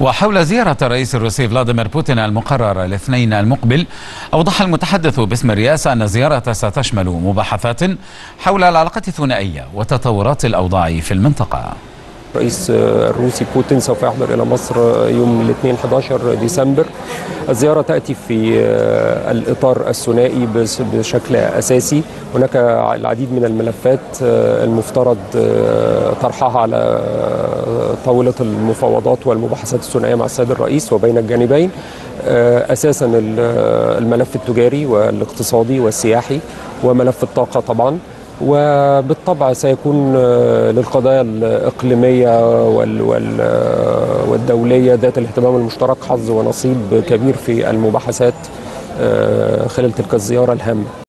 وحول زيارة الرئيس الروسي فلاديمير بوتين المقررة الاثنين المقبل أوضح المتحدث باسم الرئاسة أن الزيارة ستشمل مباحثات حول العلاقات الثنائية وتطورات الأوضاع في المنطقة. الرئيس الروسي بوتين سوف يحضر إلى مصر يوم الاثنين 11 ديسمبر. الزيارة تأتي في الإطار الثنائي بشكل أساسي. هناك العديد من الملفات المفترض طرحها على طاولة المفاوضات والمباحثات الثنائية مع السيد الرئيس وبين الجانبين أساسا الملف التجاري والاقتصادي والسياحي وملف الطاقة طبعا. وبالطبع سيكون للقضايا الإقليمية والدولية ذات الاهتمام المشترك حظ ونصيب كبير في المباحثات خلال تلك الزيارة الهامة.